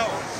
out.